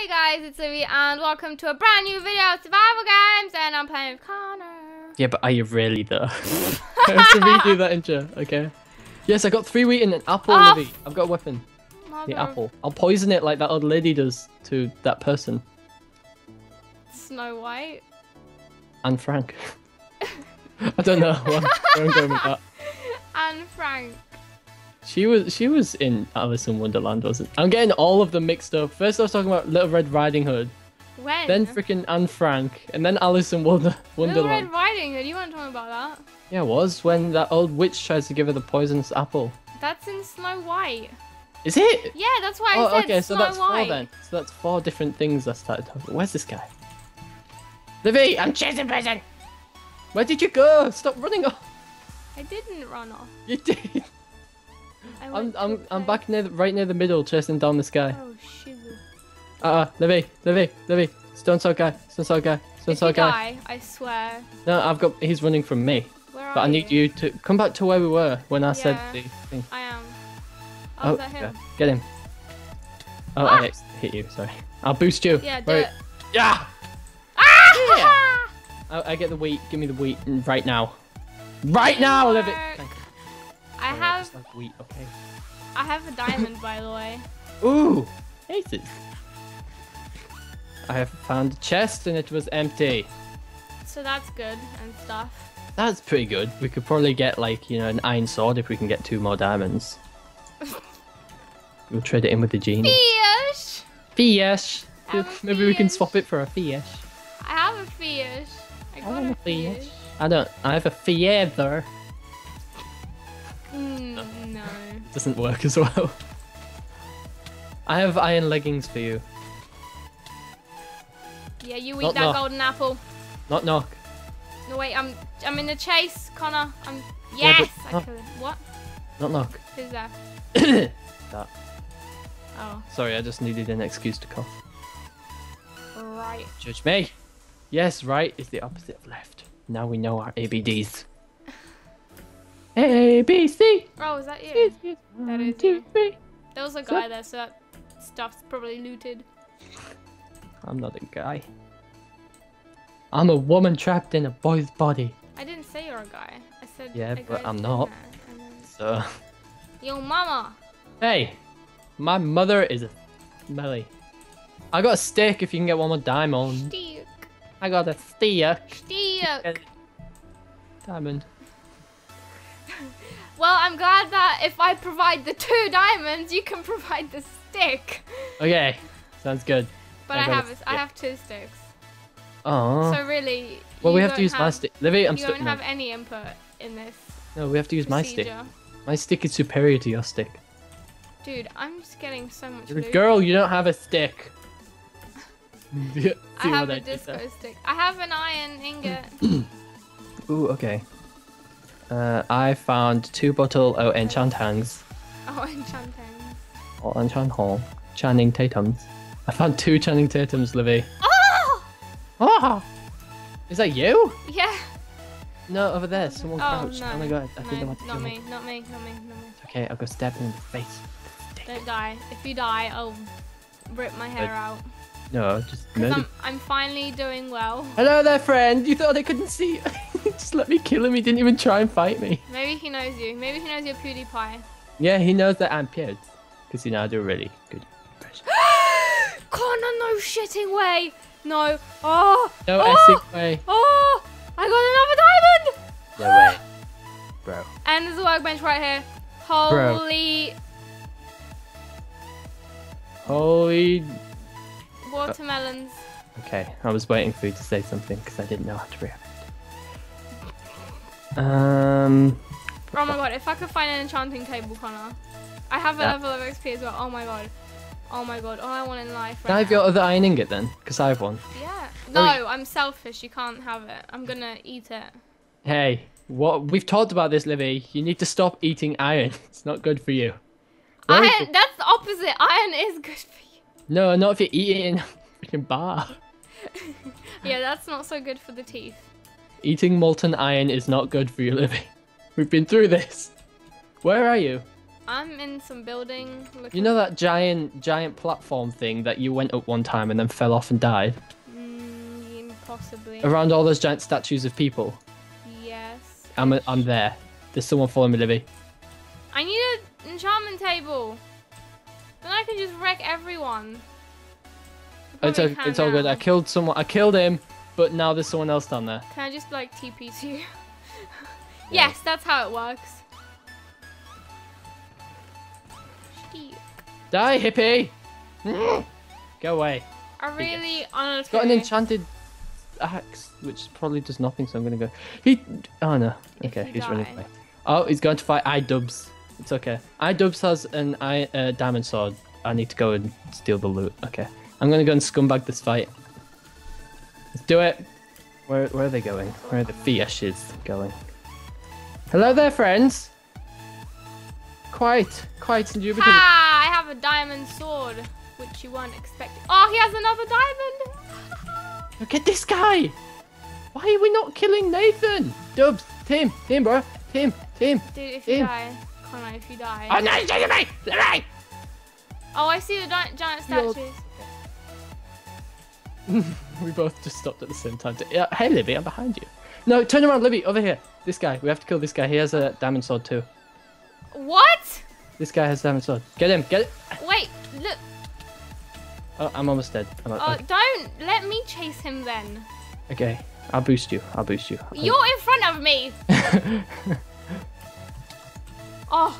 Hey guys, it's Livy and welcome to a brand new video of survival games and I'm playing with Connor. Yeah, but are you really though? I have to redo that intro, okay? Yes, I got three wheat and an apple, Oh, Livy. I've got a weapon. Mother The apple. I'll poison it like that old lady does to that person. Snow White. And Frank. I don't know where where I'm going with that. And Frank. She was she was in Alice in Wonderland, wasn't? I'm getting all of them mixed up. First I was talking about Little Red Riding Hood, When? then freaking Anne Frank, and then Alice in Wonder Wonderland. Little. Red Riding Hood, you weren't talking about that. Yeah, it was when that old witch tries to give her the poisonous apple. That's in Snow White. Is it? Yeah, that's why I Oh, said okay, so Snow that's White. four then. So that's four different things I started talking. Where's this guy? Livy, I'm chasing person. Where did you go? Stop running off. I didn't run off. You did. I'm I'm I'm back near the, right near the middle, chasing down this guy. Oh, shizzle. Uh, uh Livy, Livy, Livy. Stone sword guy, stone sword guy, stone you guy. die, I swear. No, I've got. He's running from me. Where But are I need you to come back to where we were when I said Yeah. the thing. I am. Oh, is that yeah, him? get him. Oh, Ah! I hit you. Sorry. I'll boost you. Yeah, do Wait. it. Yeah. Ah! I, I get the wheat. Give me the wheat right now. Right now, Livy. Have just like wheat. Okay. I have a diamond by the way. Ooh, aces. I have found a chest and it was empty. So that's good and stuff. That's pretty good. We could probably get like you know an iron sword if we can get two more diamonds. we'll trade it in with the genie. Fish! Fish. I Maybe we can swap it for a fish. I have a fish. I got want a a fish. fish. I don't. I have a feather. Doesn't work as well. I have iron leggings for you. Yeah, you eat Knock, that knock. golden apple. Not knock. No wait, I'm I'm in the chase, Connor. I'm Yeah, yes, but- I knock. killed. What? Not knock. Who's that? that. Oh, Sorry, I just needed an excuse to cough. right. Judge me. Yes, right is the opposite of left. Now we know our ABDs. A B C. Oh, is that you? That is two, you. three. There was a guy there, so that stuff's probably looted. I'm not a guy. I'm a woman trapped in a boy's body. I didn't say you're a guy. I said Yeah, a but I'm not. then- So, Yo, mama. hey, my mother is a smelly. I got a stick if you can get one more diamond. Stick. I got a stick. Stick. Diamond. Well, I'm glad that if I provide the two diamonds, you can provide the stick. Okay, sounds good. But I I, have a, I have two sticks. Oh. So really, well, we have to use my stick. Livy, I'm you don't have any input in this No, we have to use my stick. My stick is superior to your stick. Dude, I'm just getting so much loot. girl, you don't have a stick. I have a disco stick. I have an iron ingot. Ooh, okay. Uh, I found two bottle of enchant hangs oh, enchanting. or enchant hall. Channing Tatums. I found two Channing Tatums, Livy. Oh! Oh! Is that you? Yeah. No, over there. Someone Oh, crouched. no. Oh my god, I think they want to not me, not me, not me, not me. It's okay, I'll go stab him in the face. Stick. Don't die. If you die, I'll rip my hair out. No, just murder. I'm, I'm finally doing well. Hello there, friend. You thought I couldn't see? just let me kill him. He didn't even try and fight me. Maybe he knows you. Maybe he knows you're PewDiePie. Yeah, he knows that I'm Piers. Because you know I do a really good impression. Connor, no shitting way. No. Oh. No oh, way. Oh. I got another diamond. No way. Bro. And there's a workbench right here. Holy Holy. watermelons. Okay, I was waiting for you to say something because I didn't know how to react. Um. Oh my god, if I could find an enchanting table, Connor. I have a Yeah. level of XP as well. Oh my god. Oh my god. All I want in life Can I right have your other iron ingot then? Because I have one. Yeah. Oh, No, y- I'm selfish. You can't have it. I'm gonna eat it. Hey, what we've talked about this, Livy. You need to stop eating iron. It's not good for you. Very Iron. That's the opposite. Iron is good for you. No, not if you're eating in a freaking bar. Yeah, that's not so good for the teeth. Eating molten iron is not good for you, Livy. We've been through this. Where are you? I'm in some building. Looking You know that giant, giant platform thing that you went up one time and then fell off and died? Mm, possibly. Around all those giant statues of people. Yes. I'm, I'm there. There's someone following me, Livy. I need an enchantment table. Then I can just wreck everyone. It's, can it's all good. I killed someone. I killed him, but now there's someone else down there. Can I just like TP to you? yes, that's how it works. Die, hippie! Go away. I really honestly. Got an enchanted axe, which probably does nothing, so I'm gonna go. He. Oh no. Okay, you he's running away. Oh, he's going to fight iDubbbz. It's okay. iDubbbz has an I uh, diamond sword. I need to go and steal the loot. Okay. I'm gonna go and scumbag this fight. Let's do it. Where where are they going? Where are the fishes going? Hello there, friends. Quite, quite and Jupiter. Ha! I have a diamond sword, which you weren't expecting. Oh, he has another diamond. Look at this guy! Why are we not killing Nathan? Dubs, team, team, bro, team, team. Dude, if you die, Connor, if you die. Oh no, he's chasing me! Let me! Oh, I see the gi- giant Yo. statues. We both just stopped at the same time. To, yeah, hey, Livy, I'm behind you. No, turn around, Livy, over here. This guy, we have to kill this guy. He has a diamond sword too. What? This guy has a diamond sword. Get him, get it. Wait, look. Oh, I'm almost dead. I'm Oh, don't let me chase him then. okay, I'll boost you. I'll boost you. You're in front of me. Oh,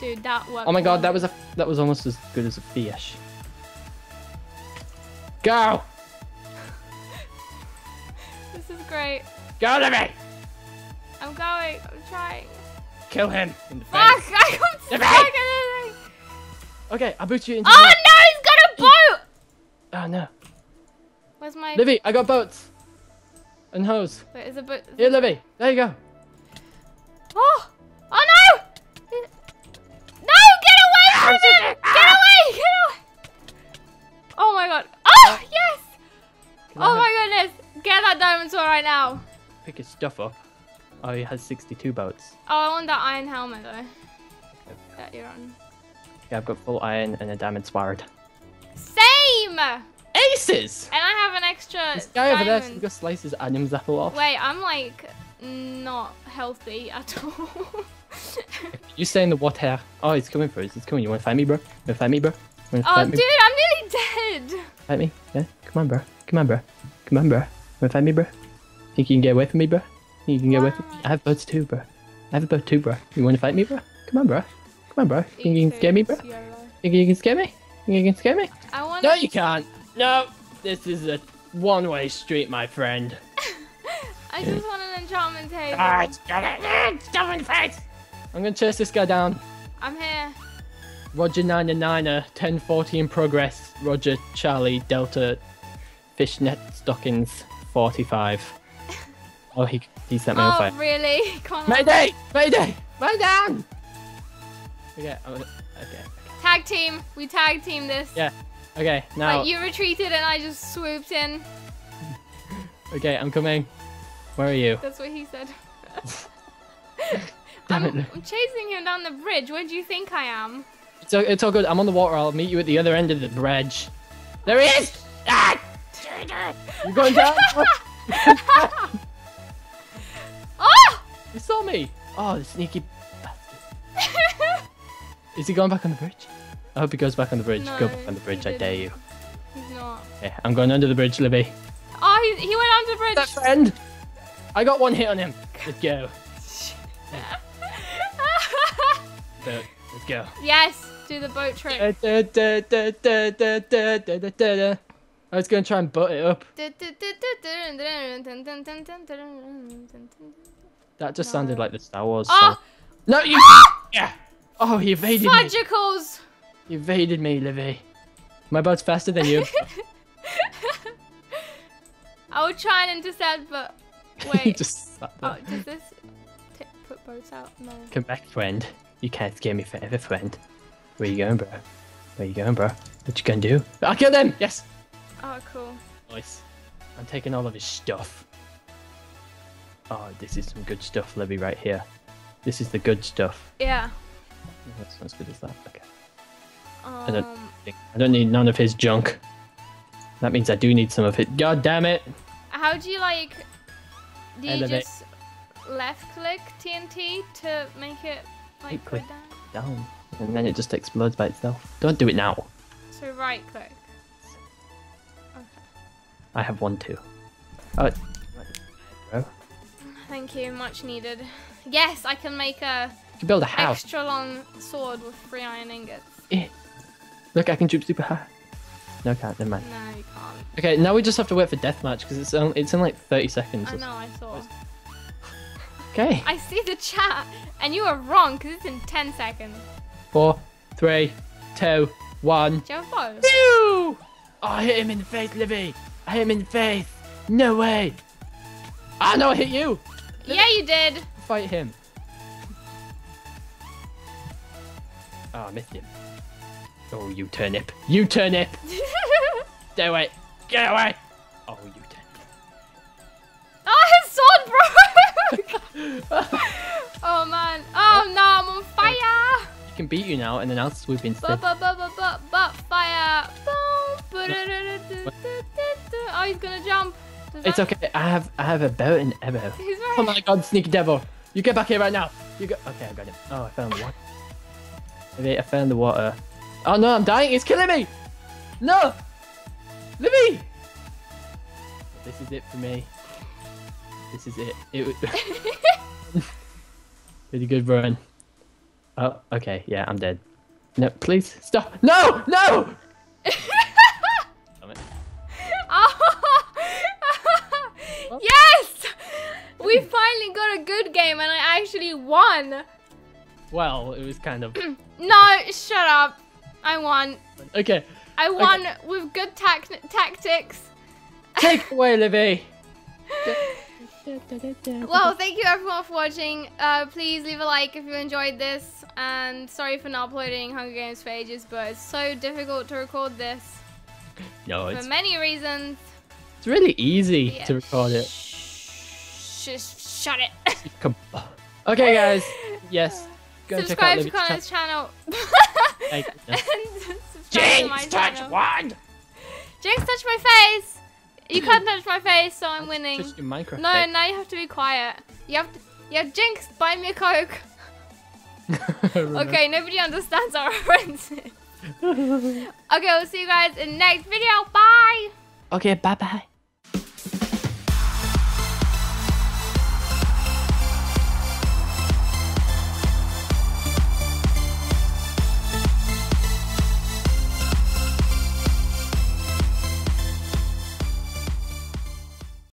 dude, that worked. oh my god, that was a that was almost as good as a fish. Go, great. go, Livy. I'm going. I'm trying. Kill him in the Fuck! face. I got stuck in the thing. Okay, I'll boost you into. Oh no, he's got a boat. Oh no. Where's my? Livy, I got boats. And hose. Wait, is a boat? Here, Livy. There you go. Oh! Oh no! No! Get away from him! Get ah! away! Get away! Oh my god! Oh yes! Oh my goodness! Get that diamond sword right now! Pick his stuff up. Oh, he has 62 boats. Oh, I want that iron helmet though. That you're on. Yeah, I've got full iron and a diamond sword. Same! Aces! And I have an extra This guy over there diamond. is gonna slice his Adam's apple off. Wait, I'm like not healthy at all. You stay in the water. Oh, he's coming for us. He's coming. You wanna fight me, bro? You wanna fight me, bro? You oh, fight dude, me? I'm nearly dead. Fight me? Yeah? Come on, bro. Come on, bro. Come on, bro. You wanna fight me, bro? Think you can get away from me, bro? Think you can get away from me? I have boats too, bro. I have a boat too, bro. You wanna fight me, bro? Come on, bro. Come on, bro. Think you can scare me, bro? It's YOLO. Think you can scare me? Think you can scare me? I want. No, you can't. No, this is a one-way street, my friend. I just want an enchantment table. Ah, Stop in the face! I'm gonna chase this guy down. I'm here. Roger 99er, 1040 in progress. Roger Charlie Delta Fishnet Stockings 45. Oh, he, he set me on Oh, fire. really? Come on. Mayday! Mayday! Mayday down! Okay, I'm okay, Tag team. We tag team this. Yeah. okay, now, you retreated and I just swooped in. okay, I'm coming. Where are you? That's what he said. I'm. I'm chasing him down the bridge. Where do you think I am? It's, all- it's all good. I'm on the water. I'll meet you at the other end of the bridge. There he is! Ah! You're going down? Oh! he saw me! Oh, the sneaky bastard. Is he going back on the bridge? I hope he goes back on the bridge. Go back on the bridge, I dare you. He's not. Okay, I'm going under the bridge, Livy. Oh, he, he went under the bridge. That friend! I got one hit on him. Let's go. Boat. Let's go. yes, do the boat trick. I was going to try and butt it up. That just sounded like the Star Wars Oh! No, you. Ah! yeah. Oh, he evaded me. Fudgicles! You evaded me, Livy. My boat's faster than you. I would try and intercept, but wait. just sat oh, does this put boats out? No. Come back, friend. You can't scare me forever, friend. Where you going, bro? Where you going, bro? What you gonna do? I killed him. Yes. Oh, cool. Nice. I'm taking all of his stuff. Oh, this is some good stuff, Livy, right here. This is the good stuff. Yeah. That's not as good as that. Okay. Um, don't- I don't need none of his junk. That means I do need some of it. God damn it! how do you like? Do you Elevate. just left click TNT to make it like Right-click. down? Down. And then it just explodes by itself. Don't do it now. So right click. Okay. I have one too. Oh, bro. Thank you, much needed. Yes, I can make a You can build a house. extra long sword with three iron ingots. Eh. Look, I can jump super high. No, I can't. Never mind. No, you can't. Okay, now we just have to wait for deathmatch because it's on, it's in like 30 seconds. I know, I saw. Okay. I see the chat, and you are wrong because it's in 10 seconds. Four, three, two, one. Do you have a bow? Oh, I hit him in the face, Livy. I hit in faith. No way. Ah, no, I hit you. Yeah, you did. Fight him. Oh, I missed him. Oh, you turnip. You turnip. Do it. Get away. Oh, you turnip. oh, his sword broke. oh man. Oh no, I'm on fire. You can beat you now, and then I'll swoop But instead. but but but but but fire. Boom. Oh, he's gonna jump. Does It's that- okay. I have I have a bow and arrow. He's right. Oh my god, sneaky devil! You get back here right now. You go. Okay, I got him. Oh, I found the water. Livy, I found the water. Oh no, I'm dying. It's killing me. No, Livy. This is it for me. This is it. It was pretty good run. Oh, okay. Yeah, I'm dead. No, please stop. No, no. We finally got a good game and I actually won. Well, it was kind of No, shut up. I won. okay. I won with good tac- tactics. Take away, Livy. Well, thank you everyone for watching. Uh, please leave a like if you enjoyed this. And sorry for not uploading Hunger Games for ages, but it's so difficult to record this No, it's. for many reasons. it's really easy Yeah, to record it. Shh, just shut it. Come. Okay, guys. Yes. Go and check out Subscribe to Livy's Connor's channel. Thank you. and to my channel. one. Jinx touched my face. You can't touch my face, so I'm winning. Just your Minecraft. No, face. now you have to be quiet. You have to. Yeah, Jinx, buy me a coke. Okay, nobody understands our references. okay, we'll see you guys in the next video. Bye. Okay. Bye bye.